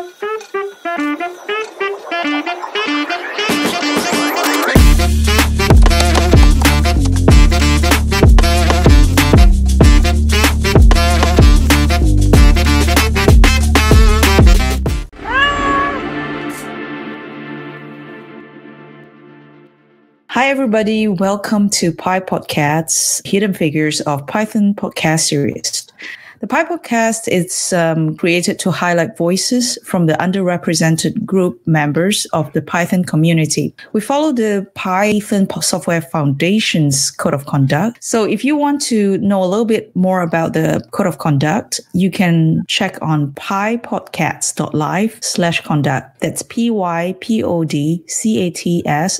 Hi, everybody. Welcome to PyPodcats' Hidden Figures of Python podcast series. The PyPodcats is um, created to highlight voices from the underrepresented group members of the Python community. We follow the Python Software Foundation's Code of Conduct. So if you want to know a little bit more about the Code of Conduct, you can check on pypodcats.live slash conduct. That's P-Y-P-O-D-C-A-T-S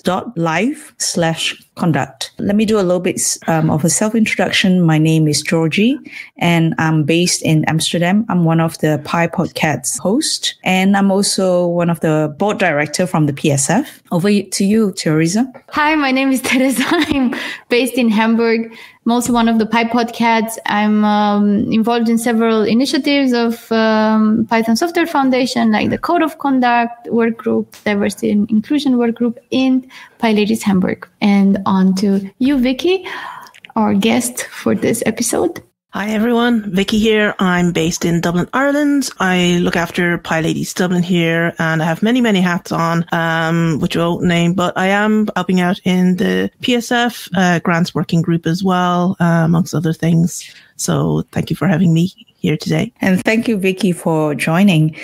dot live slash conduct. Let me do a little bit um, of a self introduction. My name is Georgie, and I'm based in Amsterdam. I'm one of the PyPodcats hosts, and I'm also one of the board director from the PSF. Over to you, Teresa. Hi, my name is Teresa. I'm based in Hamburg. I'm also one of the PyPodcats. I'm um, involved in several initiatives of um, Python Software Foundation, like the Code of Conduct work group, Diversity and Inclusion work group in PyLadies Hamburg. And on to you, Vicky, our guest for this episode. Hi everyone, Vicky here. I'm based in Dublin, Ireland. I look after PyLadies Dublin here and I have many, many hats on, um, which I won't name, but I am helping out in the PSF uh, grants working group as well, uh, amongst other things. So thank you for having me here today. And thank you, Vicky, for joining.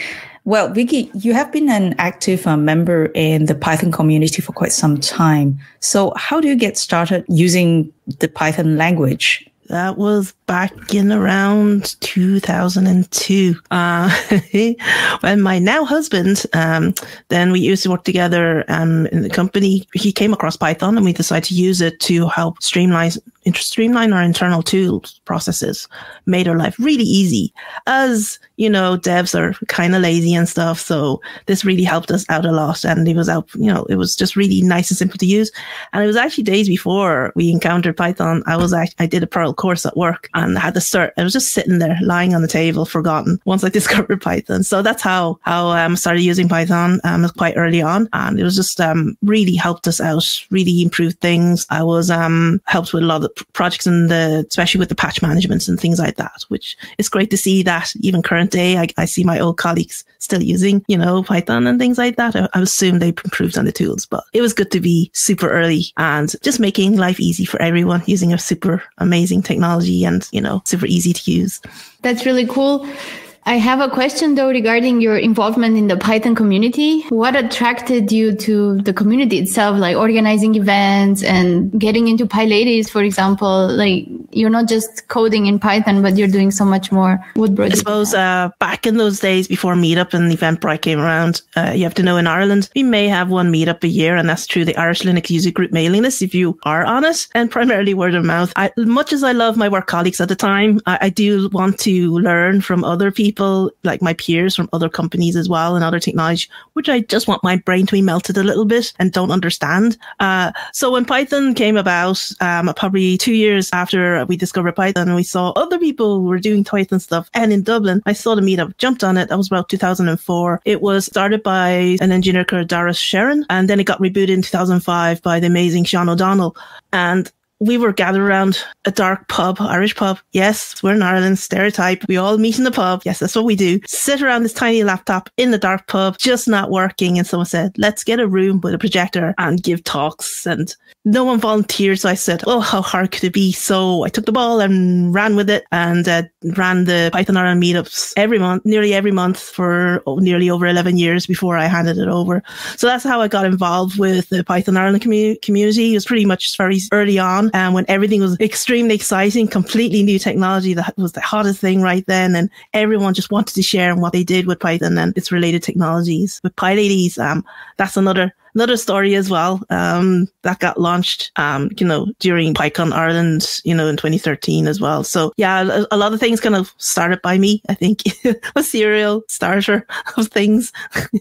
Well, Vicky, you have been an active uh, member in the Python community for quite some time. So how do you get started using the Python language? That was back in around 2002. Uh, when my now husband, um, then we used to work together um, in the company. He came across Python and we decided to use it to help streamline, streamline our internal tools processes, made our life really easy. As you know, devs are kind of lazy and stuff. So this really helped us out a lot. And it was out, you know, it was just really nice and simple to use. And it was actually days before we encountered Python. I was, I, I did a Perl course at work and I had to start. I was just sitting there lying on the table, forgotten once I discovered Python. So that's how, how I um, started using Python um, quite early on. And it was just um, really helped us out, really improved things. I was um, helped with a lot of projects in the, especially with the patch management and things like that, which is great to see that even current current day, I, I see my old colleagues still using, you know, Python and things like that. I, I assume they improved on the tools, but it was good to be super early and just making life easy for everyone using a super amazing technology and, you know, super easy to use. That's really cool. I have a question though regarding your involvement in the Python community. What attracted you to the community itself, like organizing events and getting into PyLadies, for example? Like you're not just coding in Python, but you're doing so much more. What brought I suppose uh, back in those days before Meetup and Eventbrite came around, uh, you have to know in Ireland we may have one Meetup a year, and that's through the Irish Linux User Group mailing list. If you are on it, and primarily word of mouth. I, much as I love my work colleagues at the time, I, I do want to learn from other people people like my peers from other companies as well and other technology, which I just want my brain to be melted a little bit and don't understand. Uh, so when Python came about, um, probably two years after we discovered Python, we saw other people were doing Python stuff. And in Dublin, I saw the meetup, jumped on it. That was about 2004. It was started by an engineer called Darius Sharon, and then it got rebooted in 2005 by the amazing Sean O'Donnell. And we were gathered around a dark pub, Irish pub. Yes, we're in Ireland, stereotype. We all meet in the pub. Yes, that's what we do. Sit around this tiny laptop in the dark pub, just not working. And someone said, let's get a room with a projector and give talks. And no one volunteered. So I said, oh, how hard could it be? So I took the ball and ran with it and uh, ran the Python Ireland meetups every month, nearly every month for nearly over 11 years before I handed it over. So that's how I got involved with the Python Ireland commu- community. It was pretty much very early on and when everything was extremely exciting, completely new technology that was the hottest thing right then. And everyone just wanted to share what they did with Python and its related technologies. With PyLadies, um, that's another another story as well. Um, that got launched, um, you know, during PyCon Ireland, you know, in 2013 as well. So yeah, a, a lot of things kind of started by me, I think, a serial starter of things.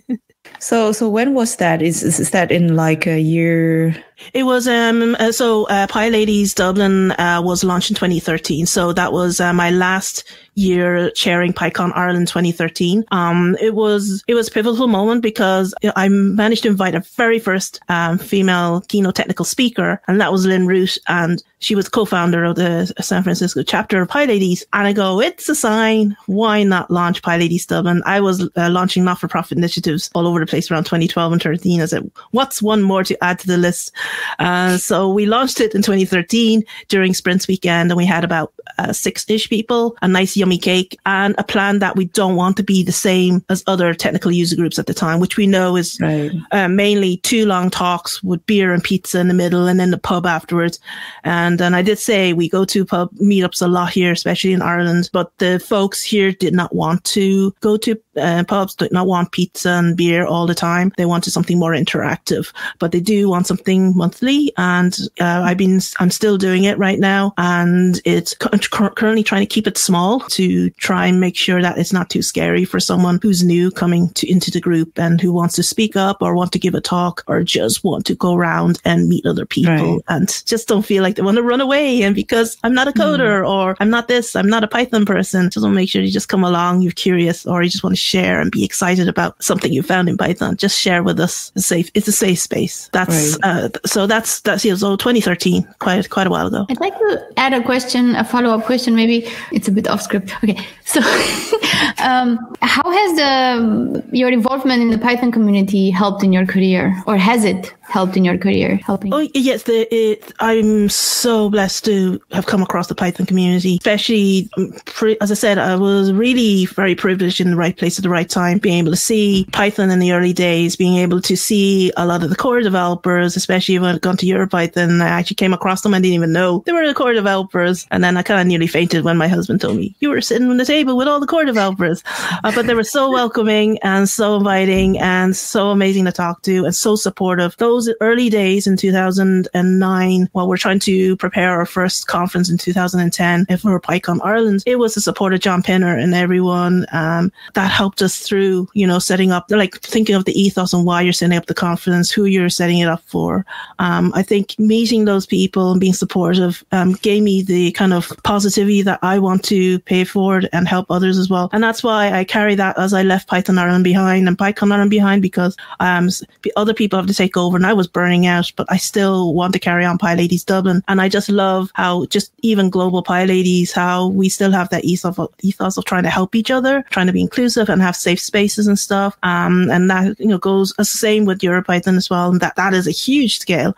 so, so when was that? Is, is, is that in like a year It was um uh, so uh, PyLadies Dublin uh, was launched in 2013. So that was uh, my last year chairing PyCon Ireland 2013. Um, it was it was a pivotal moment because I managed to invite a very first um, female keynote technical speaker, and that was Lynn Root, and she was co-founder of the San Francisco chapter of PyLadies. And I go, it's a sign. Why not launch PyLadies Dublin? I was uh, launching not-for-profit initiatives all over the place around 2012 and 13. I said, what's one more to add to the list? Uh, so we launched it in 2013 during Sprints weekend, and we had about uh, six-ish people, a nice yummy cake, and a plan that we don't want to be the same as other technical user groups at the time, which we know is right. uh, mainly two long talks with beer and pizza in the middle, and then the pub afterwards. And and I did say we go to pub meetups a lot here, especially in Ireland, but the folks here did not want to go to uh, pubs, did not want pizza and beer all the time. They wanted something more interactive, but they do want something monthly. And uh, I've been, I'm still doing it right now, and it's currently trying to keep it small to try and make sure that it's not too scary for someone who's new coming to into the group and who wants to speak up or want to give a talk or just want to go around and meet other people right. and just don't feel like they want to run away. And because I'm not a coder mm. or I'm not this, I'm not a Python person, just want to make sure you just come along, you're curious, or you just want to share and be excited about something you found in Python. Just share with us. It's safe. It's a safe space. That's right. uh, so that's that's yeah, so 2013, quite quite a while ago. I'd like to add a question, a follow up question. Maybe it's a bit off script. Okay, so um, how has the your involvement in the Python community helped in your career, or has it helped in your career? Helping? Oh yes, the, it, I'm so blessed to have come across the Python community, especially um, as I said, I was really very privileged in the right place at the right time, being able to see Python in the early days, being able to see a lot of the core developers, especially I'd gone to EuroPython. I actually came across them. I didn't even know they were the core developers. And then I kind of nearly fainted when my husband told me, you were sitting on the table with all the core developers. Uh, but they were so welcoming and so inviting and so amazing to talk to and so supportive. Those early days in 2009, while we're trying to prepare our first conference in 2010 for PyCon Ireland, it was the support of John Pinner and everyone um, that helped us through, you know, setting up, like thinking of the ethos and why you're setting up the conference, who you're setting it up for. Um, I think meeting those people and being supportive um, gave me the kind of positivity that I want to pay forward and help others as well. And that's why I carry that as I left Python Ireland behind and PyCon Ireland behind because um, other people have to take over and I was burning out, but I still want to carry on PyLadies Dublin. And I just love how just even global PyLadies, how we still have that ethos of, ethos of trying to help each other, trying to be inclusive and have safe spaces and stuff. Um, and that, you know, goes the same with EuroPython as well. And that, that is a huge scale jail.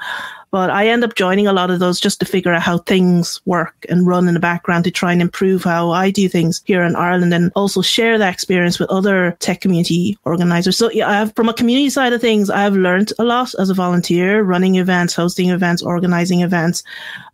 But I end up joining a lot of those just to figure out how things work and run in the background to try and improve how I do things here in Ireland and also share that experience with other tech community organizers. So yeah, I have, from a community side of things, I've learned a lot as a volunteer, running events, hosting events, organizing events.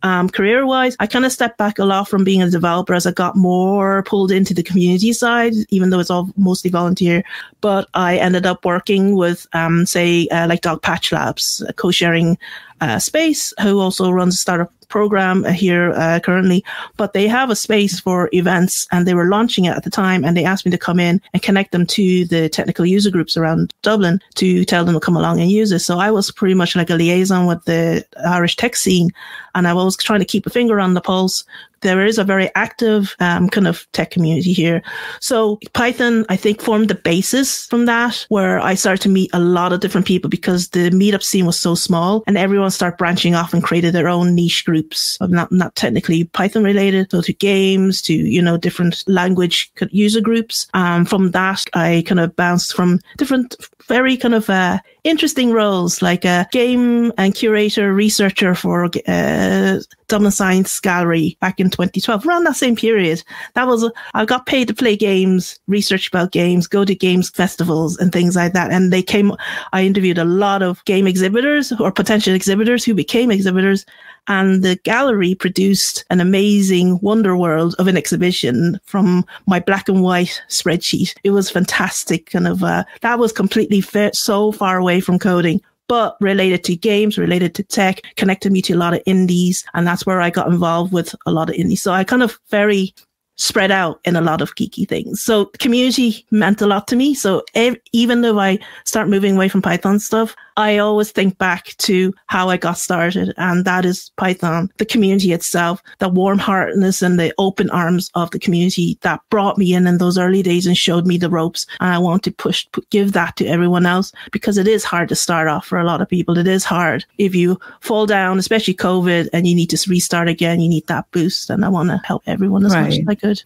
Um, career wise, I kind of stepped back a lot from being a developer as I got more pulled into the community side, even though it's all mostly volunteer. But I ended up working with, um, say, uh, like Dogpatch Labs, co-sharing uh, space, who also runs a startup program here uh, currently, but they have a space for events and they were launching it at the time. And they asked me to come in and connect them to the technical user groups around Dublin to tell them to come along and use it. So I was pretty much like a liaison with the Irish tech scene. And I was trying to keep a finger on the pulse there is a very active um, kind of tech community here. So Python, I think, formed the basis from that, where I started to meet a lot of different people because the meetup scene was so small, and everyone started branching off and created their own niche groups of not not technically Python related, so to games, to you know different language user groups. Um, from that, I kind of bounced from different very kind of uh, interesting roles like a game and curator researcher for uh, Dublin Science Gallery back in 2012, around that same period. That was, I got paid to play games, research about games, go to games festivals and things like that. And they came, I interviewed a lot of game exhibitors or potential exhibitors who became exhibitors and the gallery produced an amazing wonder world of an exhibition from my black and white spreadsheet. It was fantastic. Kind of, uh, that was completely so far away from coding but related to games, related to tech, connected me to a lot of indies. And that's where I got involved with a lot of indies. So I kind of very spread out in a lot of geeky things. So community meant a lot to me. So ev- even though I start moving away from Python stuff, I always think back to how I got started. And that is Python, the community itself, the warm heartedness and the open arms of the community that brought me in in those early days and showed me the ropes. And I want to push, give that to everyone else because it is hard to start off for a lot of people. It is hard if you fall down, especially COVID and you need to restart again. You need that boost. And I want to help everyone as right. much as I could.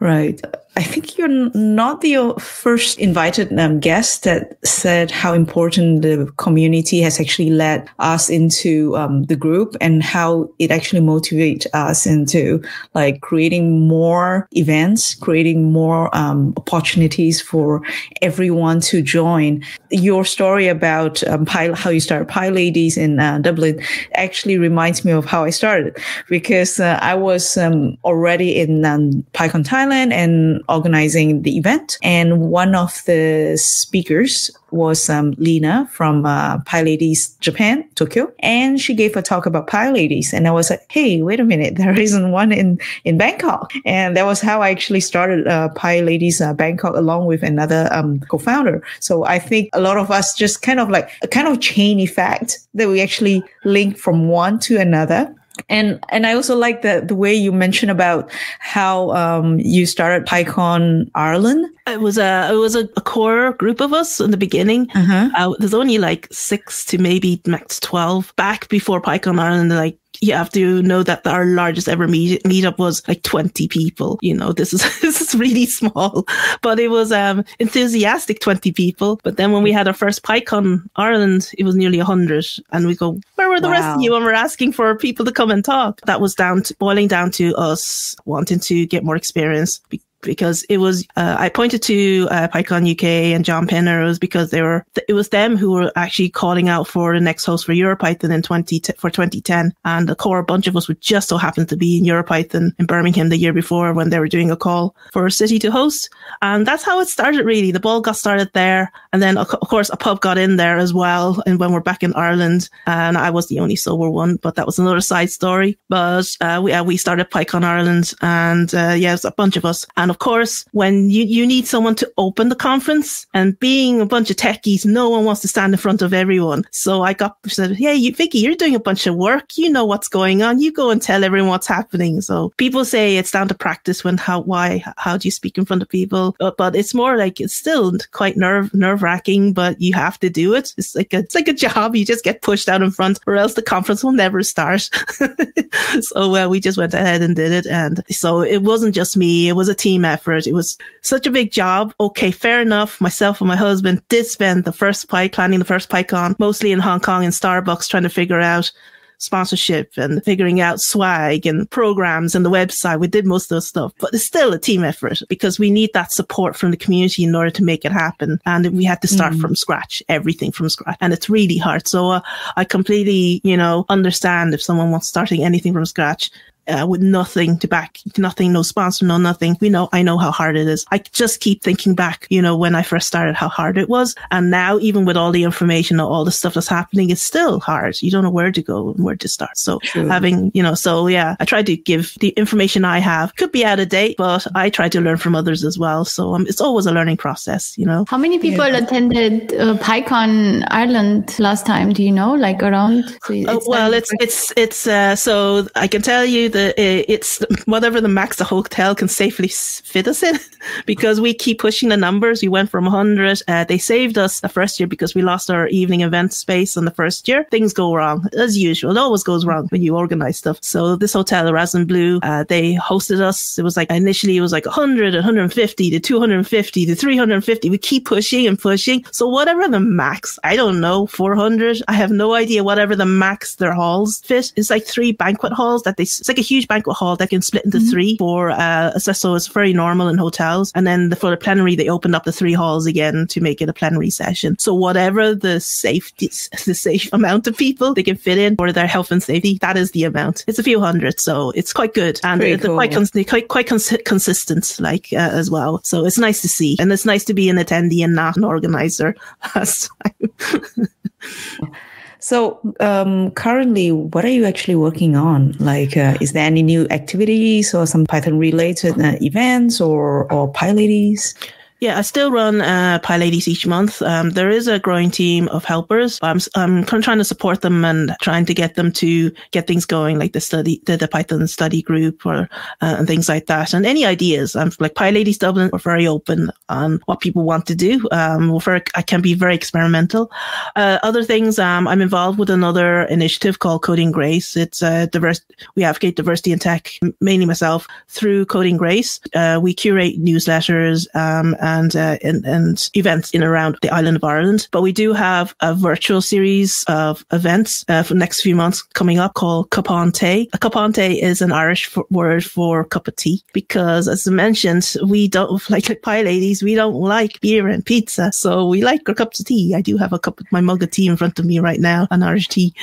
Right. I think you're not the first invited um, guest that said how important the community has actually led us into um, the group and how it actually motivates us into like creating more events, creating more um, opportunities for everyone to join. Your story about um, how you started PyLadies in uh, Dublin actually reminds me of how I started because uh, I was um, already in um, PyCon Thailand and organizing the event. And one of the speakers was um, Lena from uh, PyLadies Japan, Tokyo, and she gave a talk about PyLadies. And I was like, hey, wait a minute, there isn't one in in Bangkok. And that was how I actually started uh, PyLadies uh, Bangkok along with another um, co-founder. So I think a lot of us just kind of like a kind of chain effect that we actually link from one to another and and I also like the the way you mentioned about how um, you started PyCon Ireland. It was a it was a, a core group of us in the beginning. Uh-huh. Uh, there's only like six to maybe max twelve back before PyCon Ireland. Like you have to know that our largest ever meet meetup was like 20 people. You know, this is this is really small, but it was um enthusiastic 20 people. But then when we had our first PyCon Ireland, it was nearly 100, and we go, where were the wow. rest of you? And we're asking for people to come and talk. That was down to boiling down to us wanting to get more experience because it was uh, I pointed to uh, PyCon UK and John was because they were it was them who were actually calling out for the next host for EuroPython in 20 for 2010 and the core bunch of us would just so happen to be in EuroPython in Birmingham the year before when they were doing a call for a city to host. And that's how it started really. The ball got started there. And then of course a pub got in there as well. And when we're back in Ireland and I was the only sober one but that was another side story. But uh, we uh, we started PyCon Ireland and uh, yeah a bunch of us. And and of course, when you, you need someone to open the conference and being a bunch of techies, no one wants to stand in front of everyone. So I got said, Hey, you, Vicky, you're doing a bunch of work. You know what's going on. You go and tell everyone what's happening. So people say it's down to practice when, how, why, how do you speak in front of people? But, but it's more like it's still quite nerve, nerve wracking, but you have to do it. It's like a, it's like a job. You just get pushed out in front or else the conference will never start. so uh, we just went ahead and did it. And so it wasn't just me. It was a team team effort. It was such a big job. Okay, fair enough. Myself and my husband did spend the first Pike planning the first PyCon, mostly in Hong Kong and Starbucks, trying to figure out sponsorship and figuring out swag and programs and the website. We did most of those stuff, but it's still a team effort because we need that support from the community in order to make it happen. And we had to start mm. from scratch, everything from scratch. And it's really hard. So uh, I completely, you know, understand if someone wants starting anything from scratch uh, with nothing to back, nothing, no sponsor, no nothing. We know, I know how hard it is. I just keep thinking back, you know, when I first started, how hard it was. And now, even with all the information, all the stuff that's happening, it's still hard. You don't know where to go and where to start. So True. having, you know, so yeah, I try to give the information I have could be out of date, but I try to learn from others as well. So um, it's always a learning process, you know. How many people yeah. attended uh, PyCon Ireland last time? Do you know, like around? So it's oh, well, it's, it's, it's, uh, so I can tell you the it's whatever the max the hotel can safely fit us in because we keep pushing the numbers. We went from 100. Uh, they saved us the first year because we lost our evening event space on the first year. Things go wrong as usual. It always goes wrong when you organize stuff. So this hotel, Radisson Blu, uh, they hosted us. It was like initially it was like 100, 150 to 250 to 350. We keep pushing and pushing. So whatever the max, I don't know, 400. I have no idea. Whatever the max their halls fit. It's like three banquet halls that they. It's like a huge banquet hall that can split into mm-hmm. three for uh, so it's very normal in hotels. And then the, for the plenary, they opened up the three halls again to make it a plenary session. So whatever the safety, the safe amount of people they can fit in for their health and safety, that is the amount. It's a few hundred, so it's quite good and it's cool. quite cons- quite quite cons- consistent, like uh, as well. So it's nice to see, and it's nice to be an attendee and not an organizer. So, um, currently, what are you actually working on? Like, uh, is there any new activities or some Python related uh, events or, or PyLadies? Yeah, I still run uh, PyLadies each month. Um, there is a growing team of helpers. I'm, I'm trying to support them and trying to get them to get things going, like the study, the, the Python study group or uh, and things like that. And any ideas, I'm like PyLadies Dublin. We're very open on what people want to do. Um, very, I can be very experimental. Uh, other things, um, I'm involved with another initiative called Coding Grace. It's a diverse. We advocate diversity in tech, mainly myself through Coding Grace. Uh, we curate newsletters. Um, and, uh, and, and events in around the island of Ireland. But we do have a virtual series of events uh, for the next few months coming up called Cupán Tae. A Cupán Tae is an Irish word for cup of tea because, as I mentioned, we don't like, like ladies. We don't like beer and pizza, so we like our cups of tea. I do have a cup of my mug of tea in front of me right now, an Irish tea.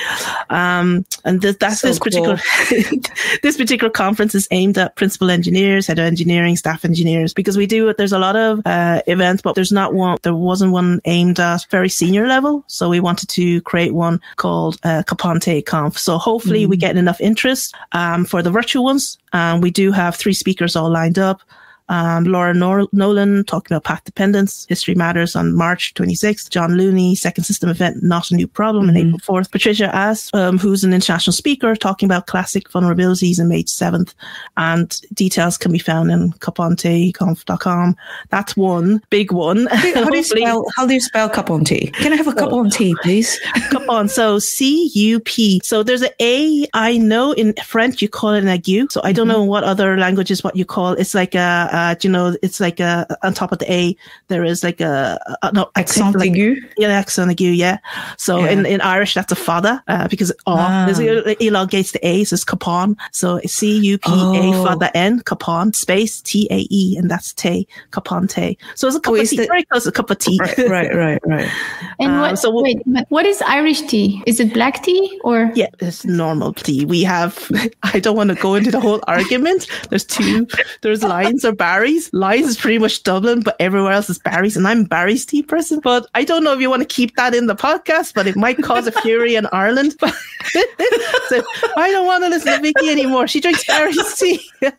Um, and th- that's so this cool. particular this particular conference is aimed at principal engineers, head of engineering, staff engineers, because we do. There's a lot of uh, uh, events, but there's not one, there wasn't one aimed at very senior level. So we wanted to create one called uh, Cupán Tae Conf. So hopefully mm. we get enough interest um, for the virtual ones. Um, we do have three speakers all lined up. Um, Laura Nor- Nolan talking about path dependence, history matters on March 26th. John Looney, second system event, not a new problem mm-hmm. April 4th. Patricia Aas, um, who's an international speaker, talking about classic vulnerabilities on May 7th. And details can be found in cupantaeconf.com. That's one big one. How do you spell, how do you spell Cupán Tae? Can I have a cup on tea, please? Cupán. So C U P. So there's an A. I know in French you call it an aiguë. So I don't mm-hmm. know what other languages what you call. It's like a, uh, you know, it's like a, on top of the A, there is like a, a no, accent like, aigu. Yeah, accent aigu, yeah. So yeah. in, in Irish, that's a fada uh, because ah. it elongates the A, so it's capon. So C U P A oh. fada N, capon, space T A E, and that's te, capon te. So it's a cup oh, of tea, the, very close, a cup of tea. Right, right, right. right. and um, what, so we'll, wait, what is Irish tea? Is it black tea or? Yeah, it's normal tea. We have, I don't want to go into the whole argument. There's two, there's Lyons or Barry's. Lyons is pretty much Dublin, but everywhere else is Barry's, and I'm Barry's tea person. But I don't know if you want to keep that in the podcast, but it might cause a fury in Ireland. so I don't want to listen to Vicky anymore. She drinks Barry's tea. um,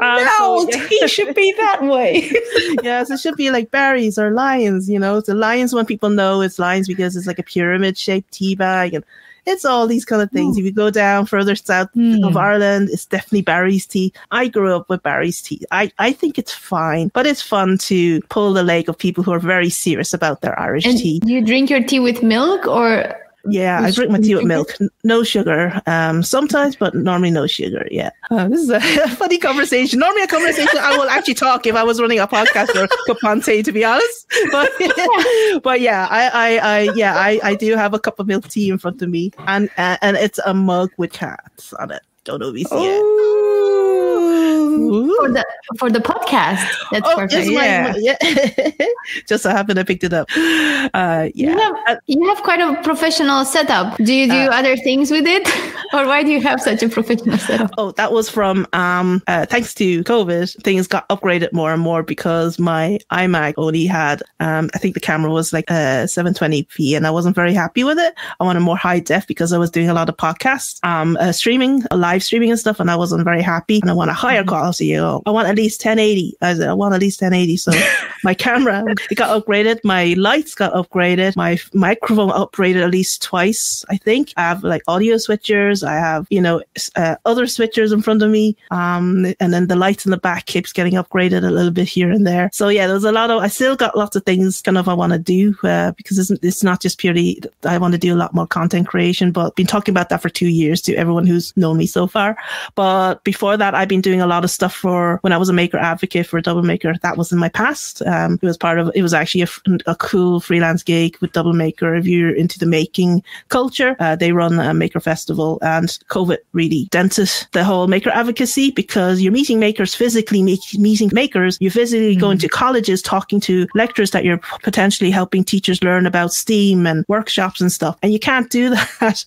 no, so, yeah. tea should be that way. yes, it should be like Barry's or Lyons. You know, the Lyons when people know it's Lyons because it's like a pyramid shaped tea bag and it's all these kind of things. If you go down further south mm. of Ireland, it's definitely Barry's tea. I grew up with Barry's tea. I, I think it's fine, but it's fun to pull the leg of people who are very serious about their Irish and tea. You drink your tea with milk or yeah, I drink my tea with milk, no sugar. Um, sometimes, but normally no sugar. Yeah, uh, this is a funny conversation. Normally, a conversation I will actually talk if I was running a podcast or Cupán Tae, to be honest. But but yeah, I, I, I yeah I, I do have a cup of milk tea in front of me, and uh, and it's a mug with cats on it. Don't know if you see it. For the for the podcast. That's oh, perfect. Yeah. Yeah. just so happened I picked it up. Uh, yeah. You have, uh, you have quite a professional setup. Do you do uh, other things with it? or why do you have such a professional setup? Oh, that was from um uh, thanks to COVID, things got upgraded more and more because my iMac only had um I think the camera was like uh 720p and I wasn't very happy with it. I wanted more high def because I was doing a lot of podcasts, um uh, streaming live live streaming and stuff, and I wasn't very happy. And I want a higher know, I want at least 1080. I, said, I want at least 1080. So my camera it got upgraded. My lights got upgraded. My microphone upgraded at least twice. I think I have like audio switchers. I have you know uh, other switchers in front of me. Um, and then the lights in the back keeps getting upgraded a little bit here and there. So yeah, there's a lot of. I still got lots of things kind of I want to do uh, because it's, it's not just purely. I want to do a lot more content creation, but been talking about that for two years to everyone who's known me so far. But before that, I've been doing a lot of stuff for when I was a maker advocate for Dublin Maker. That was in my past. Um, it was part of, it was actually a, a, cool freelance gig with Dublin Maker. If you're into the making culture, uh, they run a maker festival and COVID really dented the whole maker advocacy because you're meeting makers physically, make, meeting makers. You're physically mm-hmm. going to colleges, talking to lecturers that you're potentially helping teachers learn about STEAM and workshops and stuff. And you can't do that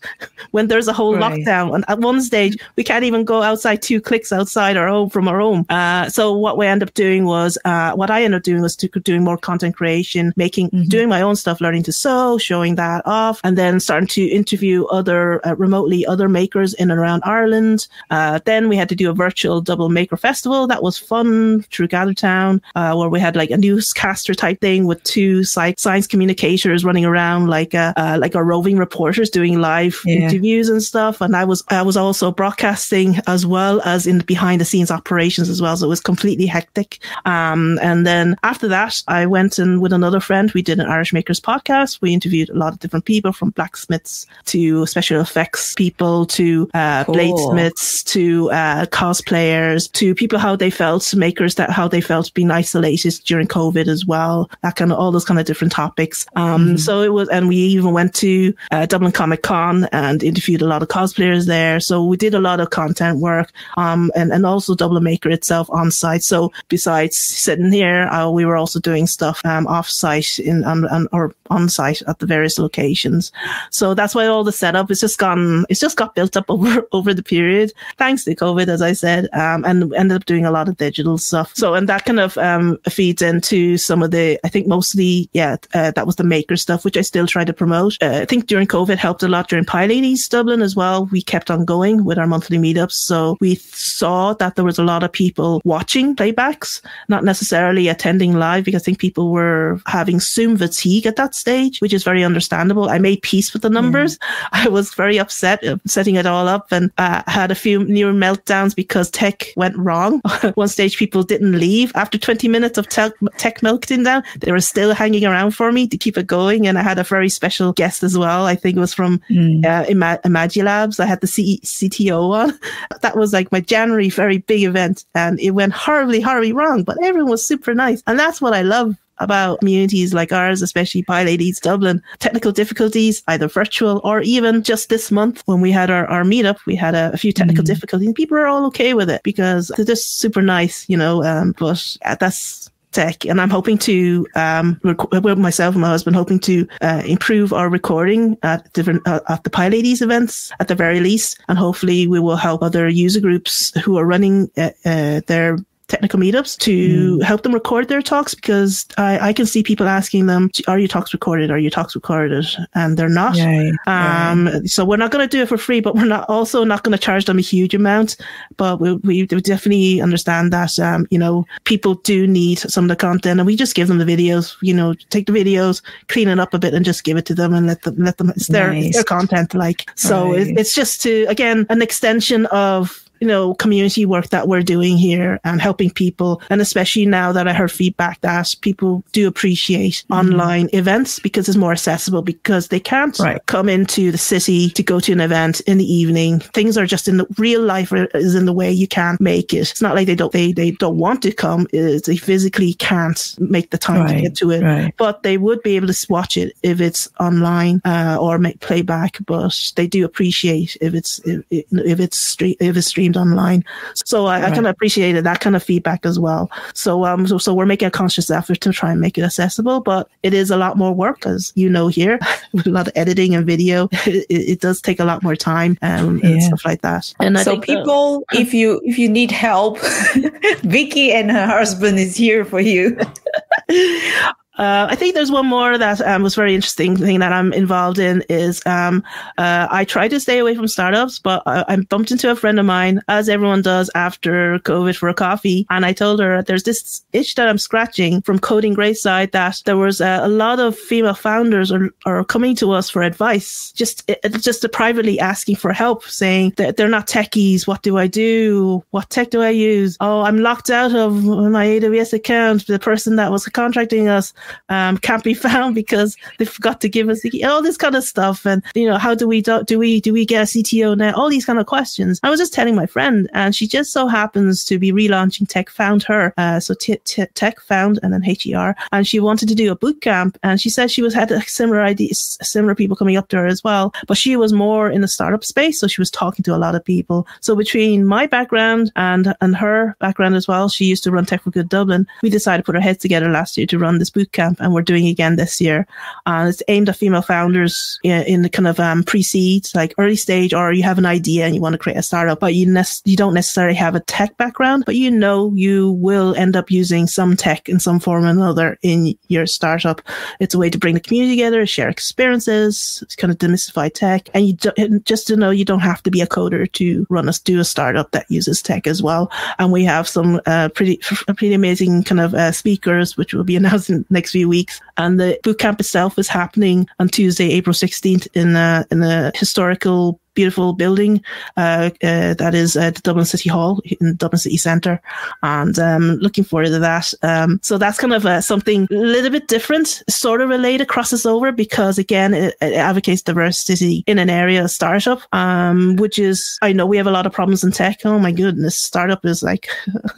when there's a whole right. lockdown. And at one stage, we can't even go outside two clicks outside our home from our home. Uh, so what we ended up doing was, uh, what I ended up doing was to, doing more content creation, making, mm-hmm. doing my own stuff, learning to sew, showing that off, and then starting to interview other uh, remotely other makers in and around Ireland. Uh, then we had to do a virtual Dublin Maker festival. That was fun through Gathertown, uh, where we had like a newscaster type thing with two science communicators running around like a, uh, like our roving reporters doing live yeah. interviews and stuff. And I was I was also broadcasting as well as in the behind the scenes operations as well. So it was completely hectic. Um, and then after that, I went and with another friend, we did an Irish Makers podcast. We interviewed a lot of different people from blacksmiths to special effects people to uh, cool. bladesmiths to uh, cosplayers to people how they felt, makers that how they felt being isolated during COVID as well. That kind of all those kind of different topics. Um, mm-hmm. So it was, and we even went to uh, Dublin Comic Con and interviewed a lot of cosplayers there. So we did a lot of content work, um, and, and also Maker itself on site. So besides sitting here, uh, we were also doing stuff, um, off site in, on, on, or on site at the various locations. So that's why all the setup is just gone, it's just got built up over, over the period, thanks to COVID, as I said, um, and ended up doing a lot of digital stuff. So, and that kind of, um, feeds into some of the, I think mostly, yeah, uh, that was the maker stuff, which I still try to promote. Uh, I think during COVID helped a lot during PyLadies Dublin as well. We kept on going with our monthly meetups. So we saw that there was a lot of people watching playbacks, not necessarily attending live because I think people were having Zoom fatigue at that stage, which is very understandable. I made peace with the numbers. I was very upset setting it all up and uh, had a few near meltdowns because tech went wrong. One stage, people didn't leave after 20 minutes of tech, tech melting down. They were still hanging around for me to keep it going. And I had a very special guest as well. I think it was from mm. uh, Ima- Imagilabs. I had the C- CTO on. That was like my January very big event and it went horribly, horribly wrong, but everyone was super nice. And that's what I love about communities like ours, especially PyLadies Dublin. Technical difficulties, either virtual or even just this month when we had our, our meetup, we had a, a few technical mm difficulties and people are all okay with it because they're just super nice, you know. Um, but uh, that's tech and i'm hoping to um rec- myself and my husband hoping to uh, improve our recording at different uh, at the PyLadies events at the very least and hopefully we will help other user groups who are running uh, uh their technical meetups to mm. help them record their talks because I, I can see people asking them, are your talks recorded? Are your talks recorded? And they're not. Um, So we're not going to do it for free, but we're not also not going to charge them a huge amount. But we, we definitely understand that, um, you know, people do need some of the content and we just give them the videos, you know, take the videos, clean it up a bit and just give it to them and let them, let them, it's their, nice. their content. Like, so it, it's just to, again, an extension of you know, community work that we're doing here and helping people. And especially now that I heard feedback that people do appreciate mm-hmm. online events because it's more accessible because they can't right. come into the city to go to an event in the evening. Things are just in the real life is in the way you can't make it. It's not like they don't, they, they don't want to come. It's they physically can't make the time right. to get to it, right. but they would be able to watch it if it's online, uh, or make playback, but they do appreciate if it's, if, if it's stream, if it's streamed streamed online. So I, right. I kind of appreciated that kind of feedback as well. So um, so, so we're making a conscious effort to try and make it accessible, but it is a lot more work, as you know here, with a lot of editing and video. It, it does take a lot more time um, yeah. and stuff like that. And I so people, if you if you need help, Vicky and her husband is here for you. Uh, I think there's one more that um, was very interesting thing that I'm involved in is um, uh, I try to stay away from startups, but I, I, bumped into a friend of mine, as everyone does after COVID for a coffee. And I told her there's this itch that I'm scratching from Coding Grace side that there was a, a lot of female founders are, are coming to us for advice, just just privately asking for help, saying that they're not techies. What do I do? What tech do I use? Oh, I'm locked out of my AWS account. The person that was contracting us um, can't be found because they forgot to give us the, key, all this kind of stuff. And, you know, how do we, do, do we, do we get a CTO now? All these kind of questions. I was just telling my friend and she just so happens to be relaunching TechFoundHer. Uh, so t- t- Tech Found and then HER. And she wanted to do a boot camp and she said she was had similar ideas, similar people coming up to her as well. But she was more in the startup space. So she was talking to a lot of people. So between my background and, and her background as well, she used to run Tech for Good Dublin. We decided to put our heads together last year to run this boot camp bootcamp, and we're doing again this year. Uh, it's aimed at female founders in, in the kind of um, pre-seed, like early stage, or you have an idea and you want to create a startup, but you ne- you don't necessarily have a tech background, but you know you will end up using some tech in some form or another in your startup. It's a way to bring the community together, share experiences, kind of demystify tech, and you do, just to know you don't have to be a coder to run us do a startup that uses tech as well. And we have some uh, pretty pretty amazing kind of uh, speakers, which will be announced the next few weeks. And the bootcamp itself is happening on Tuesday, April 16th in a, in a historical beautiful building uh, uh, that is at uh, Dublin City Hall in Dublin City Centre, and um, looking forward to that. Um, so that's kind of uh, something a little bit different, sort of related, crosses over because again, it, it advocates diversity in an area of startup, um, which is I know we have a lot of problems in tech. Oh my goodness, startup is like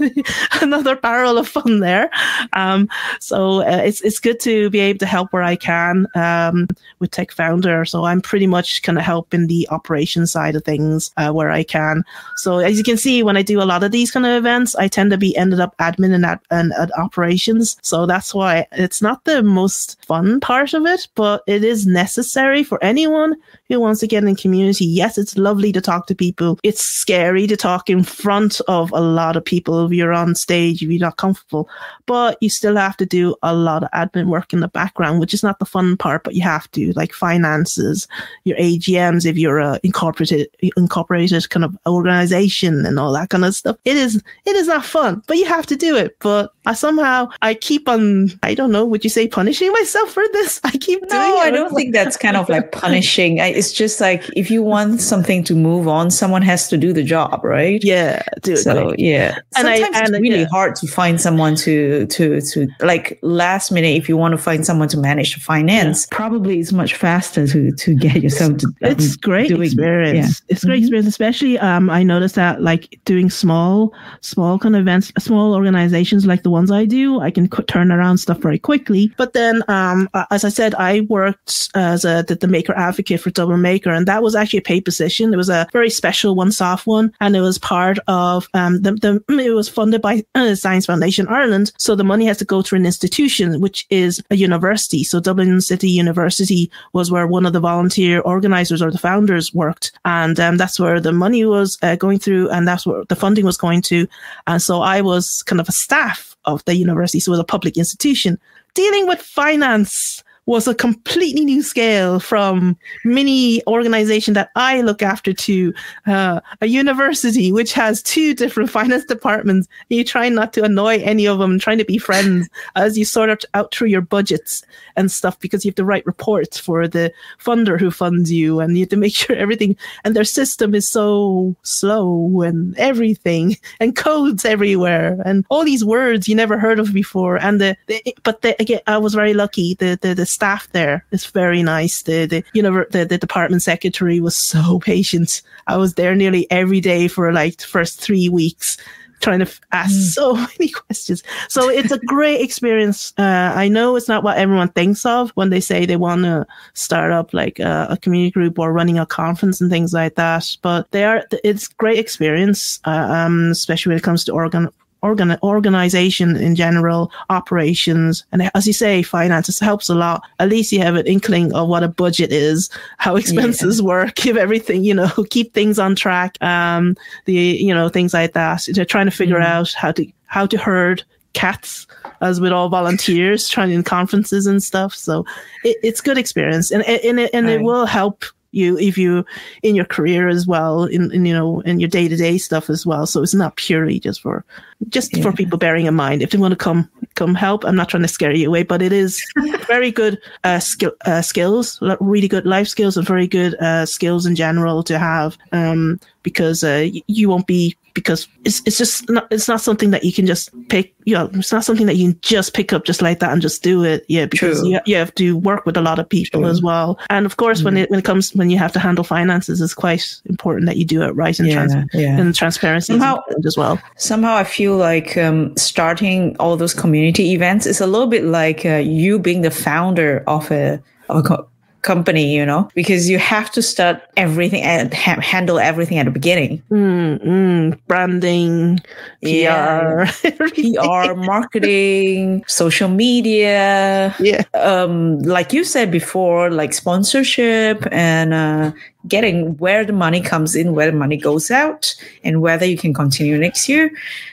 another barrel of fun there. Um, so uh, it's it's good to be able to help where I can um, with TechFoundHer. So I'm pretty much kind of helping the operation side of things uh, where I can. So as you can see, when I do a lot of these kind of events, I tend to be ended up admin and, ad- and, operations. So that's why it's not the most fun part of it, but it is necessary for anyone who wants to get in community. Yes, it's lovely to talk to people. It's scary to talk in front of a lot of people if you're on stage, if you're not comfortable, but you still have to do a lot of admin work in the background, which is not the fun part, but you have to, like finances, your AGMs, if you're a incorporated, incorporated kind of organization and all that kind of stuff. It is, it is not fun, but you have to do it. But I somehow, I keep on, I don't know, would you say punishing myself for this? I keep no, doing I don't think that's kind of like punishing. I, it's just like if you want something to move on, someone has to do the job, right? Yeah, do it. So yeah, and sometimes I, and, it's really yeah. hard to find someone to to to like last minute. If you want to find someone to manage the finance, yeah. probably it's much faster to to get yourself to. It's um, great doing, experience. Yeah. It's great mm-hmm. experience, especially um I noticed that like doing small small kind of events, small organizations like the ones I do, I can turn around stuff very quickly. But then um as I said, I worked as a the, the maker advocate for Dublin Maker and that was actually a paid position. It was a very special one-off one, and it was part of um, the, the it was funded by uh, Science Foundation Ireland. So the money has to go to an institution, which is a university. So Dublin City University was where one of the volunteer organizers or the founders worked, and um, that's where the money was uh, going through, and that's where the funding was going to. And so I was kind of a staff of the university, so it was a public institution dealing with finance was a completely new scale from mini organization that I look after to uh, a university which has two different finance departments. You try not to annoy any of them, trying to be friends as you sort out, out through your budgets and stuff because you have to write reports for the funder who funds you and you have to make sure everything and their system is so slow and everything and codes everywhere and all these words you never heard of before and the, the but the, again I was very lucky the the, the staff there is very nice. The the you know the, the department secretary was so patient. I was there nearly every day for like the first three weeks trying to ask mm. so many questions. So it's a great experience. Uh, I know it's not what everyone thinks of when they say they want to start up like a, a, community group or running a conference and things like that, but they are, it's great experience, uh, um, especially when it comes to organ, organ- organization in general, operations, and as you say, finances helps a lot. At least you have an inkling of what a budget is, how expenses yeah. work, give everything, you know, keep things on track, um, the, you know, things like that. They're trying to figure mm. out how to, how to herd cats as with all volunteers trying in conferences and stuff. So it, it's good experience and, and, it, and it will help you if you in your career as well in, in you know in your day-to-day stuff as well. So it's not purely just for just yeah. for people bearing in mind. If they want to come come help i'm not trying to scare you away but it is very good uh, skill uh, skills really good life skills and very good uh, skills in general to have. Um, because uh, you won't be because it's it's just not it's not something that you can just pick you know it's not something that you can just pick up just like that and just do it yeah because you, you have to work with a lot of people True. as well and of course mm-hmm. when it when it comes when you have to handle finances it's quite important that you do it right and, yeah, trans- yeah. and transparency somehow, as well somehow I feel like um, starting all those community events is a little bit like uh, you being the founder of a of a company, you know, because you have to start everything and ha- handle everything at the beginning. Mm, mm, branding, PR, Yeah. PR, marketing, social media, Yeah. um, like you said before, like sponsorship and uh, getting where the money comes in, where the money goes out, and whether you can continue next year.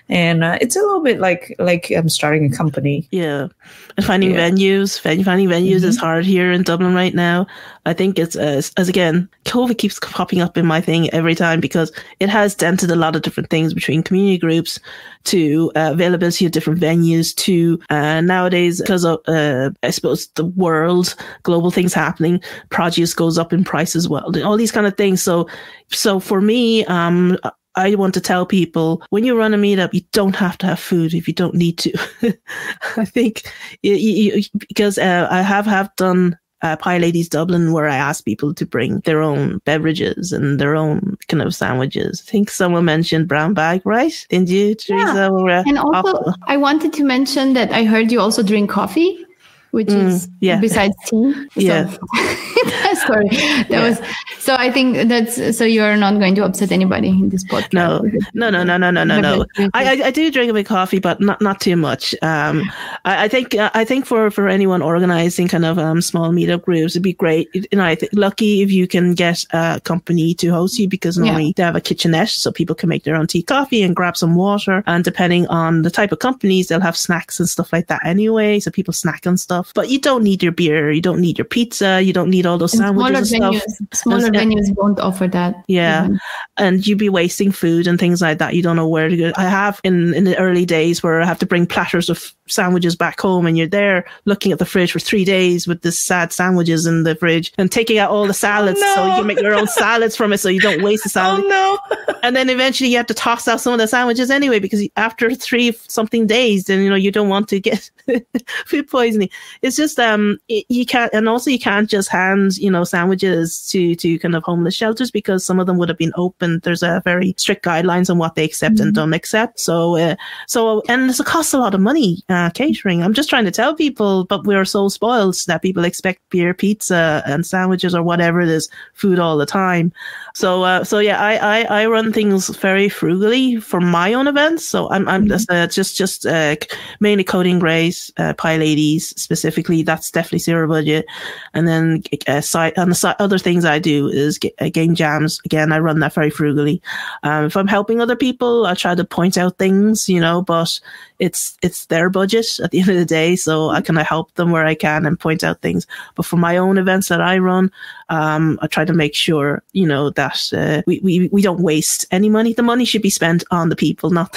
And uh, it's a little bit like like I'm starting a company. Yeah, and finding Yeah. venues, ven- finding venues is hard here in Dublin right now. I think it's as, as again, COVID keeps popping up in my thing every time because it has dented a lot of different things between community groups to uh, availability of different venues to uh, nowadays because of uh, I suppose the world global things happening, produce goes up in price as well, all these kind of things. So, so for me, um. I want to tell people when you run a meetup, you don't have to have food if you don't need to. I think you, you- because uh, I have have done uh, PyLadies Dublin where I asked people to bring their own beverages and their own kind of sandwiches. I think someone mentioned brown bag, right? Didn't you, Tereza? Or, uh, And also, apple? I wanted to mention that I heard you also drink coffee, which is Mm, yeah. besides tea. So- Yeah. Sorry, that was so. I think that's so. You are not going to upset anybody in this podcast. No, no, no, no, no, no, no, no. I, I, do drink a bit of coffee, but not not too much. Um, I, I think I think for, for anyone organizing kind of um small meetup groups, it'd be great. You know, I think lucky if you can get a company to host you because normally they have a kitchenette, so people can make their own tea, coffee, and grab some water. And depending on the type of companies, they'll have snacks and stuff like that anyway, so people snack on stuff. But you don't need your beer, you don't need your pizza, you don't need all those And smaller sandwiches and venues, stuff. smaller And- venues won't offer that. Yeah. and you'd be wasting food and things like that. You don't know where to go. I have in, in the early days where I have to bring platters of sandwiches back home and you're there looking at the fridge for three days with this sad sandwiches in the fridge and taking out all the salads so you can make your own salads from it so you don't waste the salad. Oh, no! And then eventually you have to toss out some of the sandwiches anyway because after three something days, then you know you don't want to get food poisoning. It's just um it, you can't, and also you can't just hand you know sandwiches to to kind of homeless shelters because some of them would have been open. There's a very strict guidelines on what they accept and don't accept. So uh, so and it's- it costs a lot of money uh, catering. I'm just trying to tell people, but we're so spoiled that people expect beer, pizza, and sandwiches or whatever it is, food all the time. So uh, so yeah, I, I I run things very frugally for my own events. So I'm I'm just uh, just just uh, mainly coding grace, uh, PyLadies specifically. That's definitely zero budget. And then uh, side on the side, other things I do is uh, game jams. Again, I run that very frugally. Um, if I'm helping other people, I try to point out things, you know, but it's it's their budget at the end of the day, so I kind of help them where I can and point out things. But for my own events that I run, um, I try to make sure, you know, that uh, we, we we don't waste any money. The money should be spent on the people, not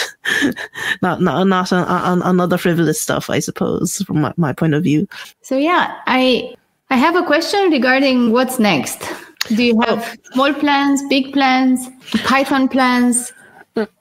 not not not on, on, on other frivolous stuff. I suppose, from my, my point of view. So yeah, I I have a question regarding what's next. Do you have Oh. small plans, big plans, Python plans?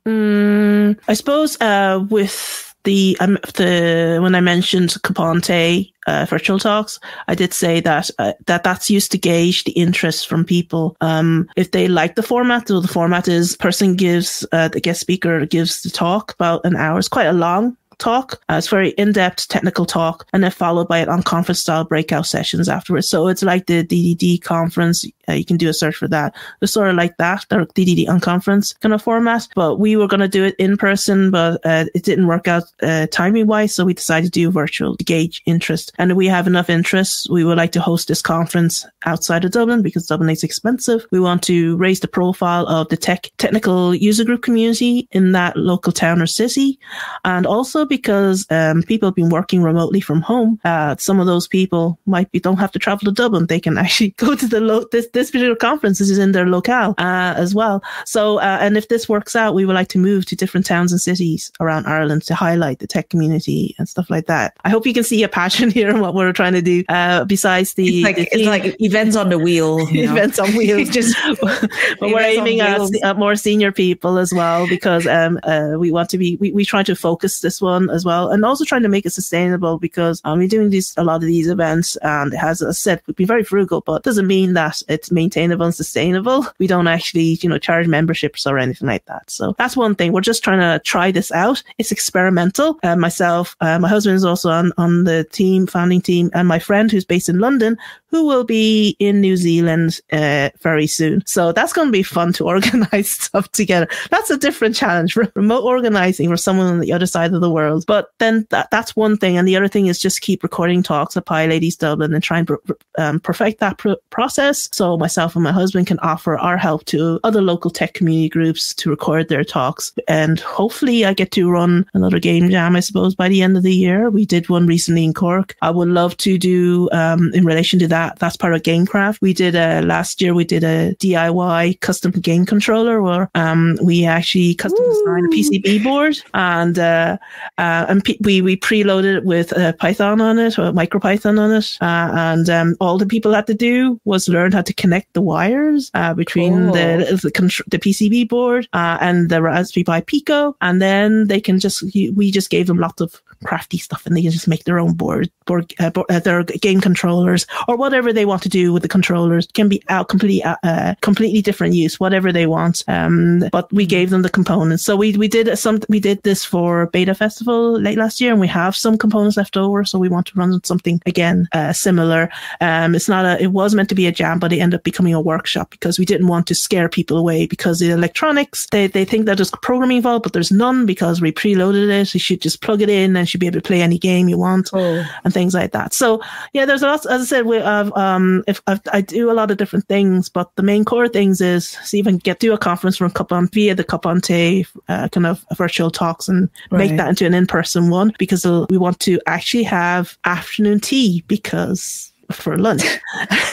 Mm, I suppose uh, with the um, the when I mentioned Cupán Tae uh, virtual talks, I did say that uh, that that's used to gauge the interest from people. Um, if they like the format, so the format is person gives uh, the guest speaker gives the talk about an hour. It's quite a long talk. Uh, it's very in-depth technical talk, and then followed by it on conference style breakout sessions afterwards. So it's like the DDD conference. Uh, you can do a search for that. It's sort of like that, the DDD unconference kind of format. But we were going to do it in person, but uh, it didn't work out uh, timing wise, so we decided to do virtual to gauge interest. And we have enough interest, we would like to host this conference outside of Dublin because Dublin is expensive. We want to raise the profile of the tech technical user group community in that local town or city, and also because um, people have been working remotely from home. Uh, some of those people might be don't have to travel to Dublin; they can actually go to the lo- this this particular conference. This is in their locale uh, as well. So, uh, and if this works out, we would like to move to different towns and cities around Ireland to highlight the tech community and stuff like that. I hope you can see a passion here in what we're trying to do. Uh, besides the, It's like the it's like events on the wheel. You know? events on wheels. Just but we're aiming at, at more senior people as well because um uh, we want to be we, we try to focus this one as well and also trying to make it sustainable because um, we're doing these a lot of these events and it has as I said we've been very frugal but doesn't mean that it's maintainable and sustainable. We don't actually, you know, charge memberships or anything like that. So that's one thing. We're just trying to try this out. It's experimental. Uh, myself, uh, my husband is also on, on the team, founding team, and my friend who's based in London, who will be in New Zealand uh, very soon. So that's going to be fun to organize stuff together. That's a different challenge remote organizing for someone on the other side of the world. But then that, that's one thing. And the other thing is just keep recording talks at PyLadies Dublin and try and um, perfect that pr- process. So myself and my husband can offer our help to other local tech community groups to record their talks. And hopefully I get to run another game jam, I suppose, by the end of the year. We did one recently in Cork. I would love to do um, in relation to that that that's part of Gamecraft. We did a last year we did a DIY custom game controller where um, we actually custom designed a PCB board and uh, uh, and we we preloaded it with uh, Python on it or MicroPython on it, uh, and um, all the people had to do was learn how to connect the wires uh, between cool. the the, contr- the, PCB board uh, and the Raspberry Pi Pico, and then they can just we just gave them lots of crafty stuff and they can just make their own board, board, uh, board uh, their game controllers or whatever they want to do with the controllers can be out completely, uh, uh, completely different use, whatever they want. Um, but we gave them the components. So we, we did some, we did this for beta festival late last year and we have some components left over. So we want to run something again, uh, similar. Um, it's not a, it was meant to be a jam, but it ended up becoming a workshop because we didn't want to scare people away because the electronics, they, they think that there's programming involved, but there's none because we preloaded it. You should just plug it in and should be able to play any game you want oh. and things like that. So yeah, there's a lot. As I said, we have um, if I've, i do a lot of different things, but the main core things is see if I can get to a conference from Cup via the Cup uh, kind of virtual talks and right. make that into an in person one because we want to actually have afternoon tea because for lunch.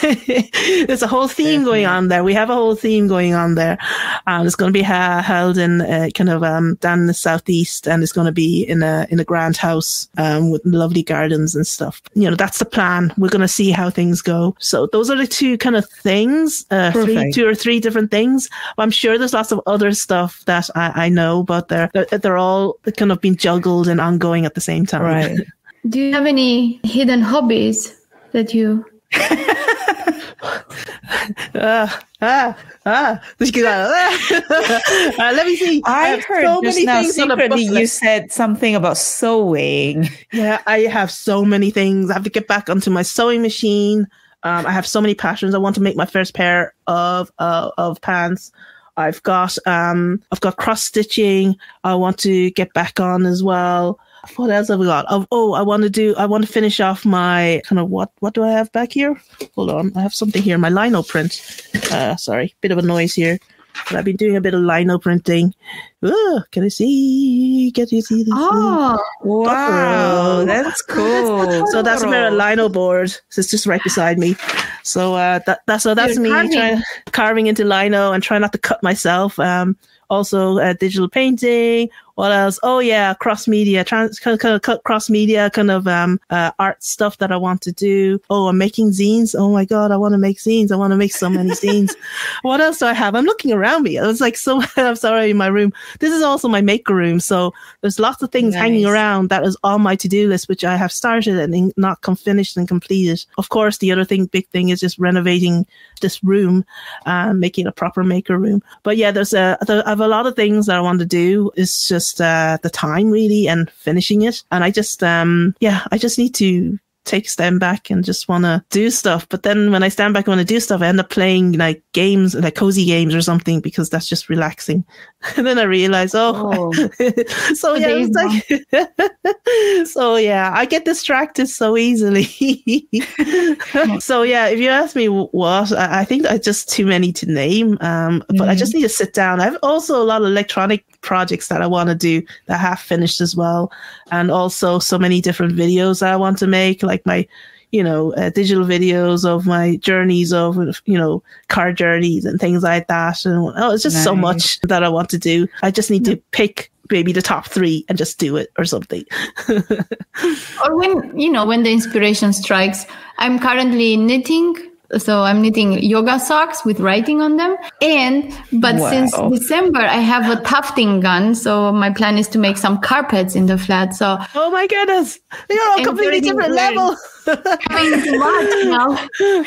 There's a whole theme going on there. We have a whole theme going on there. Um, it's going to be ha- held in uh, kind of um, down in the southeast, and it's going to be in a in a grand house um, with lovely gardens and stuff. You know, that's the plan. We're going to see how things go. So those are the two kind of things, uh, three, two or three different things. I'm sure there's lots of other stuff that I, I know, but they're they're all kind of being juggled and ongoing at the same time. Right. Do you have any hidden hobbies that you ah, ah, ah. uh, let me see. I, I heard so just now secretly you said something about sewing. Yeah, I have so many things. I have to get back onto my sewing machine. Um, I have so many passions. I want to make my first pair of uh, of pants. I've got um, I've got cross stitching. I want to get back on as well what else have we got? Oh, oh, I want to do. I want to finish off my kind of what? What do I have back here? Hold on, I have something here. My lino print. Uh, sorry, bit of a noise here. But I've been doing a bit of lino printing. Oh, can I see? Can you see this? Oh, wow, that's cool. so that's a of lino board. So it's just right beside me. So uh, that, that's so that's You're me carving. trying carving into lino and trying not to cut myself. Um, also uh, digital painting, what else? Oh yeah, cross media, trans, kind of, kind of cross media kind of um, uh, art stuff that I want to do. Oh, I'm making zines. Oh my god, I want to make zines. I want to make so many zines. What else do I have? I'm looking around me. I was like, so I'm sorry, in my room. This is also my maker room, so there's lots of things nice. hanging around that is on my to do list, which I have started and not come finished and completed. Of course, the other thing, big thing, is just renovating this room, and making a proper maker room. But yeah, there's a I have a lot of things that I want to do. It's just just uh, the time really and finishing it. And I just, um, yeah, I just need to take a step back and just want to do stuff. But then when I stand back and want to do stuff, I end up playing like games, like cozy games or something, because that's just relaxing. And then I realize, oh, oh. so yeah, it's like, so yeah, I get distracted so easily. so yeah, if you ask me what, I think I just too many to name. Um, but mm-hmm. I just mm-hmm. need to sit down. I have also a lot of electronic projects that I want to do that have finished as well, and also so many different videos that I want to make, like my you know, uh, digital videos of my journeys of, you know, car journeys and things like that. And oh, it's just nice. so much that I want to do. I just need to pick maybe the top three and just do it or something. or when, you know, when the inspiration strikes, I'm currently knitting So I'm knitting yoga socks with writing on them. And, but Wow. since December, I have a tufting gun. So my plan is to make some carpets in the flat. So Oh my goodness. You're on a completely different level. having to watch now.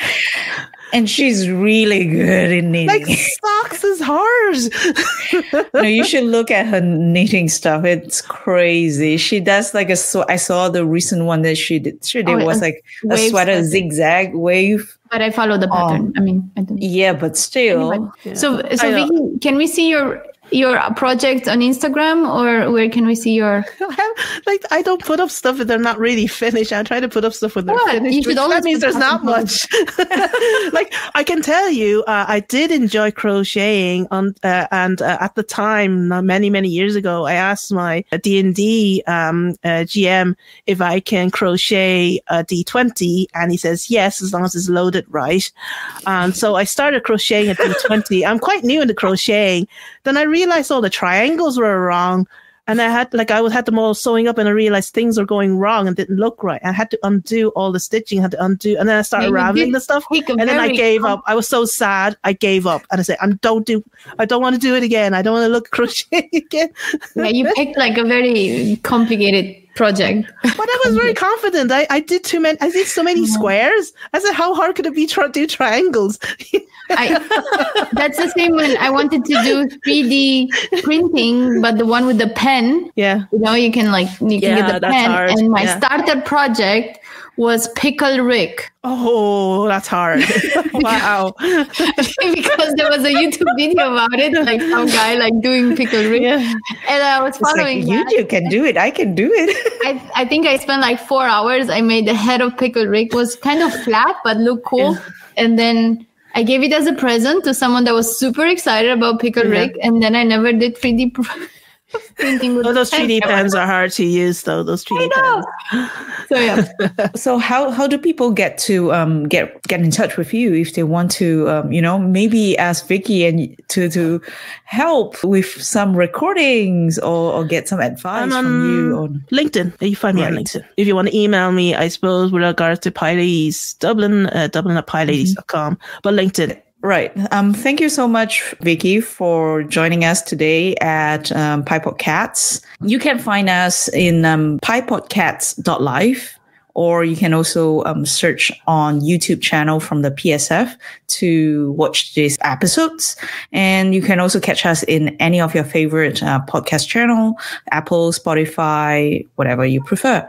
And she's really good in knitting. like socks is hard. no, you should look at her knitting stuff. It's crazy. She does like a. sw- I saw the recent one that she did. She did Oh, was a like a sweater sweater. zigzag wave. But I follow the pattern. Oh. I mean, I don't. Yeah, but still. Anyway. So, so uh, Vicky, can we see your your project on Instagram, or where can we see your? Like I don't put up stuff if they're not really finished. I try to put up stuff when they're What? finished. You should always that means there's not much. like I can tell you, uh, I did enjoy crocheting on, uh, and uh, at the time, uh, many many years ago, I asked my D and D um, uh, GM if I can crochet a D twenty, and he says yes, as long as it's loaded right. And so I started crocheting a D twenty. I'm quite new into crocheting. Then I realized all the triangles were wrong. And I had like I was had them all sewing up, and I realized things were going wrong and didn't look right. I had to undo all the stitching, had to undo, and then I started Yeah, you raveling the stuff, and then I gave up. I was so sad, I gave up, and I said, "I don't do, I don't want to do it again. I don't want to look crochet again." Yeah, you picked like a very complicated project. But I was very confident. I, I did too many. I did so many uh-huh. squares. I said, "How hard could it be to do triangles?" I, that's the same when I wanted to do 3D printing, but the one with the pen. yeah. You know, you can like you can get the pen. hard. And my Yeah. starter project was Pickle Rick Oh, that's hard. wow. because there was a YouTube video about it, like some guy like doing Pickle Rick, Yeah. and I was It's like, following you, that. you can do it. I can do it. I, I think I spent like four hours. I made the head of Pickle Rick was kind of flat but looked cool, and then I gave it as a present to someone that was super excited about Pickle Yeah. Rick, and then I never did 3D pr- those 3D pens are hard to use, though. Those 3D I know. pens. So yeah, so how how do people get to um get get in touch with you if they want to um you know maybe ask Vicky and to to help with some recordings or, or get some advice from you on LinkedIn. You find me on LinkedIn. If you want to email me, I suppose, with regards to PyLadies Dublin, uh, Dublin at PyLadies.com. But LinkedIn. Right. Um, thank you so much, Vicky, for joining us today at um, PyPodcats. You can find us in um, pypodcats.live, or you can also um, search on YouTube channel from the PSF to watch these episodes. And you can also catch us in any of your favorite uh, podcast channel, Apple, Spotify, whatever you prefer.